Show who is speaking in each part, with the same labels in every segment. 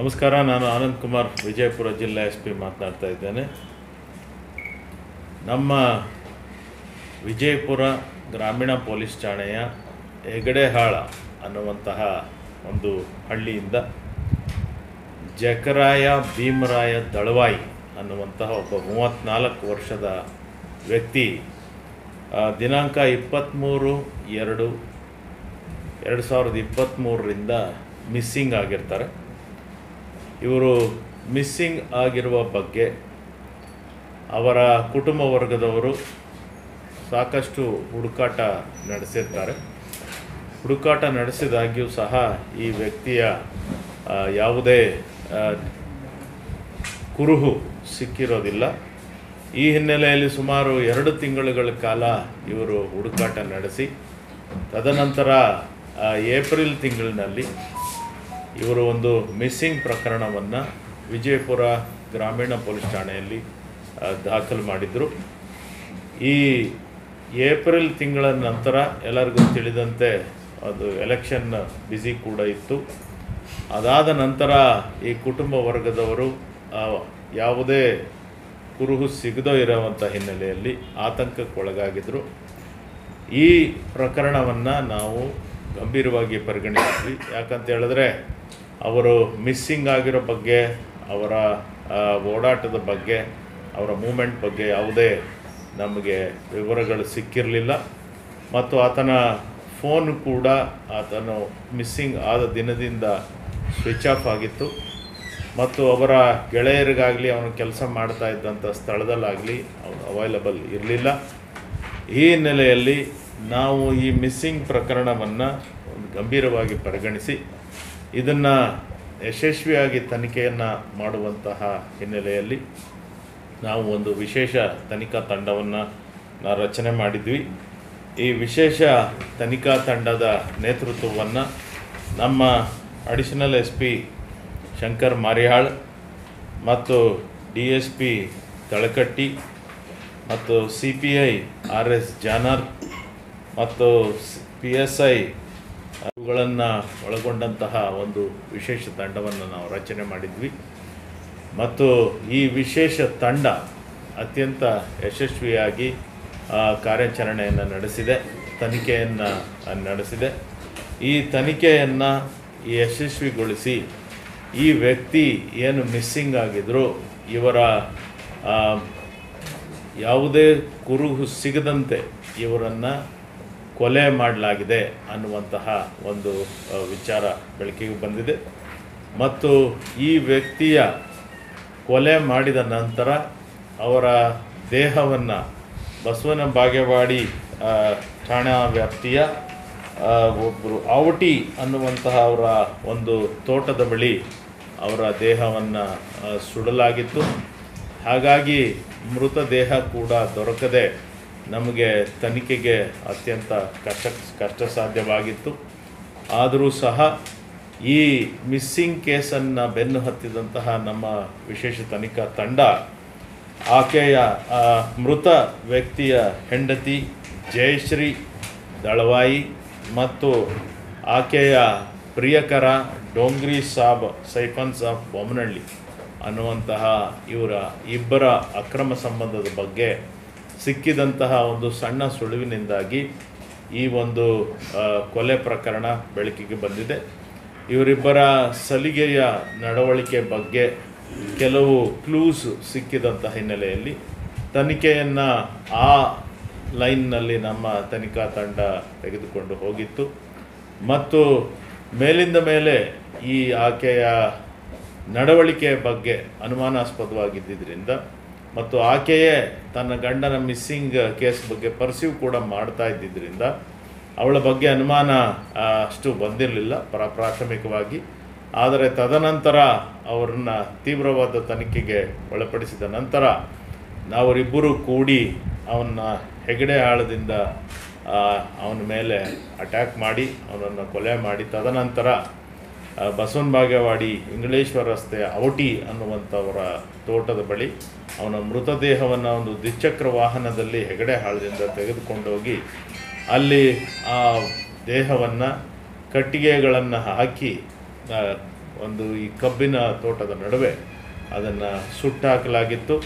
Speaker 1: ನಮಸ್ಕಾರ, ನಾನು ಆನಂದ್ ಕುಮಾರ್, ವಿಜಯಪುರ ಜಿಲ್ಲಾ ಎಸ್ ಪಿ ಮಾತನಾಡ್ತಾ ಇದ್ದೇನೆ. ನಮ್ಮ ವಿಜಯಪುರ ಗ್ರಾಮೀಣ ಪೊಲೀಸ್ ಠಾಣೆಯ ಹೆಗಡೆಹಾಳ ಅನ್ನುವಂತಹ ಒಂದು ಹಳ್ಳಿಯಿಂದ ಜಕರಾಯ ಭೀಮರಾಯ ದಳವಾಯಿ ಅನ್ನುವಂತಹ ಒಬ್ಬ ಮೂವತ್ತ್ನಾಲ್ಕು ವರ್ಷದ ವ್ಯಕ್ತಿ ದಿನಾಂಕ ಇಪ್ಪತ್ತ್ಮೂರು ಎರಡು ಎರಡು ಸಾವಿರದ ಇಪ್ಪತ್ತ್ಮೂರರಿಂದ ಮಿಸ್ಸಿಂಗ್ ಆಗಿರ್ತಾರೆ. ಇವರು ಮಿಸ್ಸಿಂಗ್ ಆಗಿರುವ ಬಗ್ಗೆ ಅವರ ಕುಟುಂಬ ವರ್ಗದವರು ಸಾಕಷ್ಟು ಹುಡುಕಾಟ ನಡೆಸಿರ್ತಾರೆ. ಹುಡುಕಾಟ ನಡೆಸಿದಾಗ್ಯೂ ಸಹ ಈ ವ್ಯಕ್ತಿಯ ಯಾವುದೇ ಕುರುಹು ಸಿಕ್ಕಿರೋದಿಲ್ಲ. ಈ ಹಿನ್ನೆಲೆಯಲ್ಲಿ ಸುಮಾರು ಎರಡು ತಿಂಗಳುಗಳ ಕಾಲ ಇವರು ಹುಡುಕಾಟ ನಡೆಸಿ, ತದನಂತರ ಏಪ್ರಿಲ್ ತಿಂಗಳಿನಲ್ಲಿ ಇವರು ಒಂದು ಮಿಸ್ಸಿಂಗ್ ಪ್ರಕರಣವನ್ನು ವಿಜಯಪುರ ಗ್ರಾಮೀಣ ಪೊಲೀಸ್ ಠಾಣೆಯಲ್ಲಿ ದಾಖಲು ಮಾಡಿದರು. ಈ ಏಪ್ರಿಲ್ ತಿಂಗಳ ನಂತರ ಎಲ್ಲರಿಗೂ ತಿಳಿದಂತೆ ಅದು ಎಲೆಕ್ಷನ್ ಬ್ಯುಸಿ ಕೂಡ ಇತ್ತು. ಅದಾದ ನಂತರ ಈ ಕುಟುಂಬ ವರ್ಗದವರು ಯಾವುದೇ ಕುರುಹು ಸಿಗದೋ ಇರೋವಂಥ ಹಿನ್ನೆಲೆಯಲ್ಲಿ ಆತಂಕಕ್ಕೊಳಗಾಗಿದ್ದರು ಈ ಪ್ರಕರಣವನ್ನು ನಾವು ಗಂಭೀರವಾಗಿ ಪರಿಗಣಿಸಿದ್ವಿ. ಯಾಕಂತ ಹೇಳಿದ್ರೆ ಅವರು ಮಿಸ್ಸಿಂಗ್ ಆಗಿರೋ ಬಗ್ಗೆ, ಅವರ ಓಡಾಟದ ಬಗ್ಗೆ, ಅವರ ಮೂಮೆಂಟ್ ಬಗ್ಗೆ ಯಾವುದೇ ನಮಗೆ ವಿವರಗಳು ಸಿಕ್ಕಿರಲಿಲ್ಲ. ಮತ್ತು ಆತನ ಫೋನ್ ಕೂಡ ಆತನು ಮಿಸ್ಸಿಂಗ್ ಆದ ದಿನದಿಂದ ಸ್ವಿಚ್ ಆಫ್ ಆಗಿತ್ತು. ಮತ್ತು ಅವರ ಗೆಳೆಯರಿಗಾಗಲಿ, ಅವನು ಕೆಲಸ ಮಾಡ್ತಾ ಇದ್ದಂಥ ಸ್ಥಳದಲ್ಲಾಗಲಿ, ಅವನು ಅವೈಲಬಲ್ ಇರಲಿಲ್ಲ. ಈ ಹಿನ್ನೆಲೆಯಲ್ಲಿ ನಾವು ಈ ಮಿಸ್ಸಿಂಗ್ ಪ್ರಕರಣವನ್ನು ಗಂಭೀರವಾಗಿ ಪರಿಗಣಿಸಿ ಇದನ್ನು ಯಶಸ್ವಿಯಾಗಿ ತನಿಖೆಯನ್ನು ಮಾಡುವಂತಹ ಹಿನ್ನೆಲೆಯಲ್ಲಿ ನಾವು ಒಂದು ವಿಶೇಷ ತನಿಖಾ ತಂಡವನ್ನು ನಾವು ರಚನೆ ಮಾಡಿದ್ವಿ. ಈ ವಿಶೇಷ ತನಿಖಾ ತಂಡದ ನೇತೃತ್ವವನ್ನು ನಮ್ಮ additional S P Shankar Marihal ಮತ್ತು ಡಿ ಎಸ್ ಪಿ ತಳಕಟ್ಟಿ ಮತ್ತು C P I R S Janar ಮತ್ತು ಪಿ ಎಸ್ ಐ ಅವುಗಳನ್ನು ಒಳಗೊಂಡಂತಹ ಒಂದು ವಿಶೇಷ ತಂಡವನ್ನು ನಾವು ರಚನೆ ಮಾಡಿದ್ವಿ. ಮತ್ತು ಈ ವಿಶೇಷ ತಂಡ ಅತ್ಯಂತ ಯಶಸ್ವಿಯಾಗಿ ಕಾರ್ಯಾಚರಣೆಯನ್ನು ನಡೆಸಿದೆ, ತನಿಖೆಯನ್ನು ನಡೆಸಿದೆ. ಈ ತನಿಖೆಯನ್ನು ಯಶಸ್ವಿಗೊಳಿಸಿ ಈ ವ್ಯಕ್ತಿ ಏನು ಮಿಸ್ಸಿಂಗ್ ಆಗಿದ್ರು, ಇವರ ಯಾವುದೇ ಕುರುಹು ಸಿಗದಂತೆ ಇವರನ್ನು ಕೊಲೆ ಮಾಡಲಾಗಿದೆ ಅನ್ನುವಂತಹ ಒಂದು ವಿಚಾರ ಬೆಳಕಿಗೆ ಬಂದಿದೆ. ಮತ್ತು ಈ ವ್ಯಕ್ತಿಯ ಕೊಲೆ ಮಾಡಿದ ನಂತರ ಅವರ ದೇಹವನ್ನು ಬಸವನ ಬಾಗೇವಾಡಿ ಠಾಣಾ ವ್ಯಾಪ್ತಿಯ ಒಬ್ಬರು ಆವಟಿ ಅನ್ನುವಂತಹ ಅವರ ಒಂದು ತೋಟದ ಬಳಿ ಅವರ ದೇಹವನ್ನು ಸುಡಲಾಗಿತ್ತು. ಹಾಗಾಗಿ ಮೃತದೇಹ ಕೂಡ ದೊರಕದೆ ನಮಗೆ ತನಿಖೆಗೆ ಅತ್ಯಂತ ಕಷ್ಟ ಕಷ್ಟ ಸಾಧ್ಯವಾಗಿತ್ತು ಆದರೂ ಸಹ ಈ ಮಿಸ್ಸಿಂಗ್ ಕೇಸನ್ನು ಬೆನ್ನು ಹತ್ತಿದಂತಹ ನಮ್ಮ ವಿಶೇಷ ತನಿಖಾ ತಂಡ, ಆಕೆಯ ಮೃತ ವ್ಯಕ್ತಿಯ ಹೆಂಡತಿ ಜಯಶ್ರೀ ದಳವಾಯಿ ಮತ್ತು ಆಕೆಯ ಪ್ರಿಯಕರ ಡೋಂಗ್ರಿ ಸಾಬ್ ಸೈಫನ್ ಸಾಬ್ ಬೊಮ್ಮನಹಳ್ಳಿ ಅನ್ನುವಂತಹ ಇವರ ಇಬ್ಬರ ಅಕ್ರಮ ಸಂಬಂಧದ ಬಗ್ಗೆ ಸಿಕ್ಕಿದಂತಹ ಒಂದು ಸಣ್ಣ ಸುಳಿವಿನಿಂದಾಗಿ ಈ ಒಂದು ಕೊಲೆ ಪ್ರಕರಣ ಬೆಳಕಿಗೆ ಬಂದಿದೆ. ಇವರಿಬ್ಬರ ಸಲಿಗೆಯ ನಡವಳಿಕೆ ಬಗ್ಗೆ ಕೆಲವು ಕ್ಲೂಸ್ ಸಿಕ್ಕಿದಂಥ ಹಿನ್ನೆಲೆಯಲ್ಲಿ ತನಿಖೆಯನ್ನು ಆ ಲೈನ್ನಲ್ಲಿ ನಮ್ಮ ತನಿಖಾ ತಂಡ ತೆಗೆದುಕೊಂಡು ಹೋಗಿತ್ತು. ಮತ್ತು ಮೇಲಿಂದ ಮೇಲೆ ಈ ಆಕೆಯ ನಡವಳಿಕೆಯ ಬಗ್ಗೆ ಅನುಮಾನಾಸ್ಪದವಾಗಿದ್ದರಿಂದ ಮತ್ತು ಆಕೆಯೇ ತನ್ನ ಗಂಡನ ಮಿಸ್ಸಿಂಗ್ ಕೇಸ್ ಬಗ್ಗೆ ಪರ್ಸ್ಯೂ ಕೂಡ ಮಾಡ್ತಾ ಇದ್ದಿದ್ದರಿಂದ ಅವಳ ಬಗ್ಗೆ ಅನುಮಾನ ಅಷ್ಟು ಬಂದಿರಲಿಲ್ಲ ಪ್ರ, ಪ್ರಾಥಮಿಕವಾಗಿ. ಆದರೆ ತದನಂತರ ಅವರನ್ನು ತೀವ್ರವಾದ ತನಿಖೆಗೆ ಒಳಪಡಿಸಿದ ನಂತರ ನಾವರಿಬ್ಬರೂ ಕೂಡಿ ಅವನ್ನ ಹೆಗಡೆ ಆಳದಿಂದ ಅವನ ಮೇಲೆ ಅಟ್ಯಾಕ್ ಮಾಡಿ, ಅವನನ್ನು ಕೊಲೆ ಮಾಡಿ. ತದನಂತರ ಬಸವನ ಬಾಗೇವಾಡಿ, ಇಂಗ್ಲೇಶ್ವರ ರಸ್ತೆಯ ಔಟಿ ಅನ್ನುವಂಥವರ ತೋಟದ ಬಳಿ ಅವನ ಮೃತದೇಹವನ್ನು ಒಂದು ದ್ವಿಚಕ್ರ ವಾಹನದಲ್ಲಿ ಹೆಗಡೆ ಹಾಳದಿಂದ ತೆಗೆದುಕೊಂಡೋಗಿ ಅಲ್ಲಿ ಆ ದೇಹವನ್ನು ಕಟ್ಟಿಗೆಗಳನ್ನು ಹಾಕಿ ಒಂದು ಈ ಕಬ್ಬಿನ ತೋಟದ ನಡುವೆ ಅದನ್ನು ಸುಟ್ಟಾಕಲಾಗಿತ್ತು.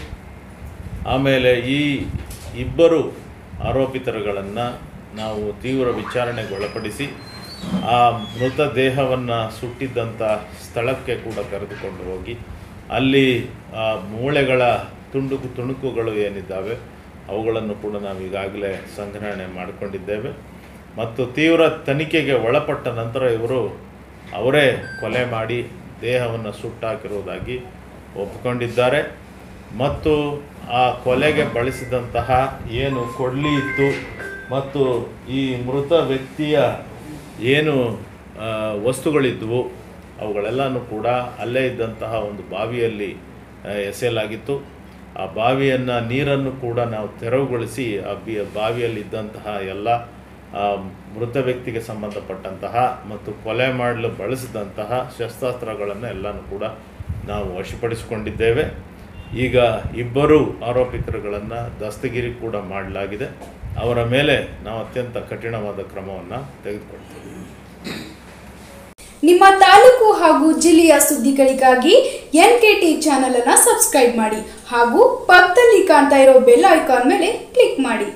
Speaker 1: ಆಮೇಲೆ ಈ ಇಬ್ಬರು ಆರೋಪಿತರುಗಳನ್ನು ನಾವು ತೀವ್ರ ವಿಚಾರಣೆಗೆ ಒಳಪಡಿಸಿ ಆ ಮೃತದೇಹವನ್ನು ಸುಟ್ಟಿದ್ದಂಥ ಸ್ಥಳಕ್ಕೆ ಕೂಡ ಕರೆದುಕೊಂಡು ಹೋಗಿ. ಅಲ್ಲಿ ಆ ಮೂಳೆಗಳ ತುಂಡುಕು ತುಣುಕುಗಳು ಏನಿದ್ದಾವೆ, ಅವುಗಳನ್ನು ಕೂಡ ನಾವು ಈಗಾಗಲೇ ಸಂಗ್ರಹಣೆ ಮಾಡಿಕೊಂಡಿದ್ದೇವೆ. ಮತ್ತು ತೀವ್ರ ತನಿಖೆಗೆ ಒಳಪಟ್ಟ ನಂತರ ಇವರು ಅವರೇ ಕೊಲೆ ಮಾಡಿ ದೇಹವನ್ನು ಸುಟ್ಟಾಕಿರುವುದಾಗಿ ಒಪ್ಪಿಕೊಂಡಿದ್ದಾರೆ. ಮತ್ತು ಆ ಕೊಲೆಗೆ ಬಳಸಿದಂತಹ ಏನು ಕೊಡ್ಲಿ ಇತ್ತು ಮತ್ತು ಈ ಮೃತ ವ್ಯಕ್ತಿಯ ಏನು ವಸ್ತುಗಳಿದ್ದವು ಅವುಗಳೆಲ್ಲನೂ ಕೂಡ ಅಲ್ಲೇ ಇದ್ದಂತಹ ಒಂದು ಬಾವಿಯಲ್ಲಿ ಎಸೆಯಲಾಗಿತ್ತು. ಆ ಬಾವಿಯನ್ನು, ನೀರನ್ನು ಕೂಡ ನಾವು ತೆರವುಗೊಳಿಸಿ, ಆ ಬಿ, ಬಾವಿಯಲ್ಲಿದ್ದಂತಹ ಎಲ್ಲ ಮೃತ ವ್ಯಕ್ತಿಗೆ ಸಂಬಂಧಪಟ್ಟಂತಹ ಮತ್ತು ಕೊಲೆ ಮಾಡಲು ಬಳಸಿದಂತಹ ಶಸ್ತ್ರಾಸ್ತ್ರಗಳನ್ನು ಎಲ್ಲನೂ ಕೂಡ ನಾವು ವಶಪಡಿಸಿಕೊಂಡಿದ್ದೇವೆ. ಈಗ ಇಬ್ಬರು ಆರೋಪಿತರುಗಳನ್ನು ದಸ್ತಗಿರಿ ಕೂಡ ಮಾಡಲಾಗಿದೆ. ಅವರ ಮೇಲೆ ನಾವು ಅತ್ಯಂತ ಕಠಿಣವಾದ ಕ್ರಮವನ್ನು ತೆಗೆದುಕೊಳ್ತೀವಿ.
Speaker 2: ನಿಮ್ಮ ತಾಲೂಕು ಹಾಗೂ ಜಿಲ್ಲೆಯ ಸುದ್ದಿಗಳಿಗಾಗಿ ಎನ್ ಕೆ ಟಿ ಚಾನಲ್ ಅನ್ನು ಸಬ್ಸ್ಕ್ರೈಬ್ ಮಾಡಿ ಹಾಗೂ ಪಕ್ಕದಲ್ಲಿ ಕಾಣ್ತಾ ಇರೋ ಬೆಲ್ ಐಕಾನ್ ಮೇಲೆ ಕ್ಲಿಕ್ ಮಾಡಿ.